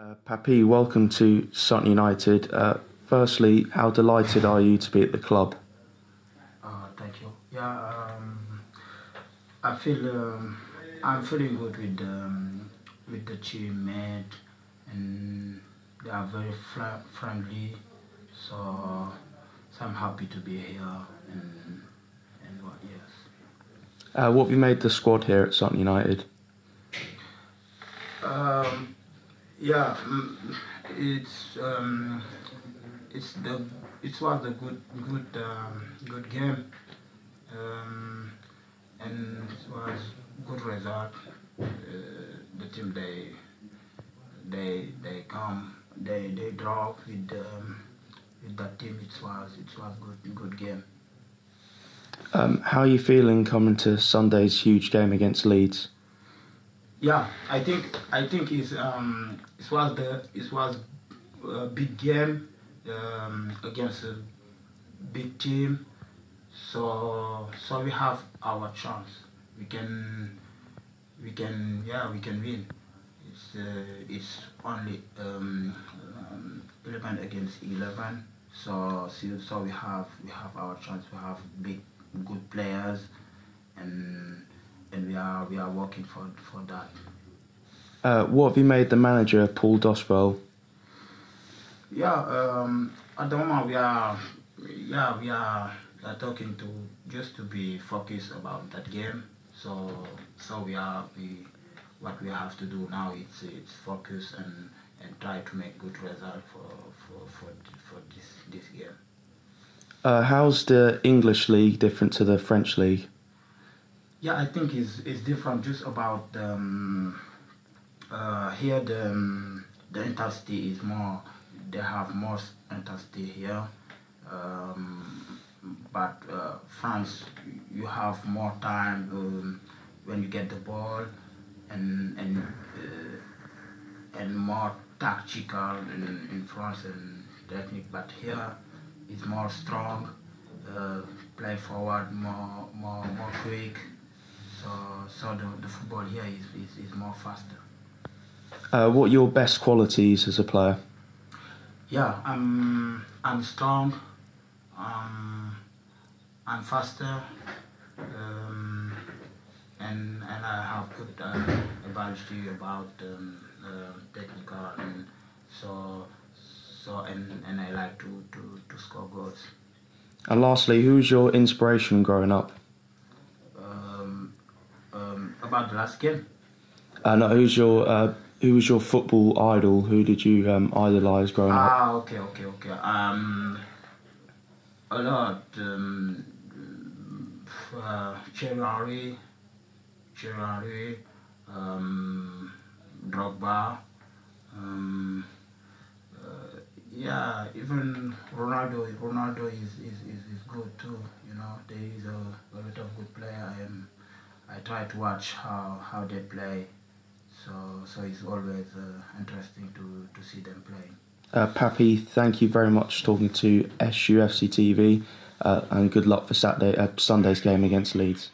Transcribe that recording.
Uh, Pape, welcome to Sutton United. Uh, firstly, how delighted are you to be at the club? Uh, thank you. Yeah, um, I feel um, I'm feeling good with um, with the teammate, and they are very fr- friendly. So, so I'm happy to be here, and and what yes. Uh, what have you made the squad here at Sutton United? Um, yeah, mm, it's um, it's the it was a good good um, good game, um, and it was good result. Uh, the team they they they come they they draw with um, with that team. It was it was good good game. Um, how are you feeling coming to Sunday's huge game against Leeds? Yeah, I think I think it's um it was the it was a big game um, against a big team, so so we have our chance. We can we can yeah we can win. It's uh, it's only um, um, eleven against eleven, so so we have we have our chance. We have big good players, are we are working for for that. Uh, what have you made the manager, Paul Doswell? Yeah, um, at the moment we are yeah we are, we are talking to just to be focused about that game. So so we are we what we have to do now is it's focus and and try to make good result for for for, for this this game. Uh, how's the English league different to the French league? Yeah, I think it's, it's different just about um, uh, here the um, the intensity is more they have more intensity here. Um, but uh, France you have more time um, when you get the ball and and uh, and more tactical in, in France and technique. But here it's more strong uh, play forward more more more quick so so the, the football here is, is, is more faster Uh, what are your best qualities as a player? Yeah, I'm I'm strong. Um, I'm faster, um, and and I have good uh, ability about um, uh, technical and so so and and I like to to, to score goals. And lastly, who's your inspiration growing up? Um, last game. And who's your uh, who was your football idol? Who did you um, idolise growing up? Ah, okay, okay, okay. Um, a lot. Um, uh, Henry, um, Drogba. Um, uh, yeah, even Ronaldo. Ronaldo is, is, is, is good too. You know, there is a, a lot of good player. I am. I try to watch how, how they play. So so it's always uh, interesting to, to see them playing. Uh, Pape, thank you very much for talking to SUFC TV, uh, and good luck for Saturday, uh, Sunday's game against Leeds.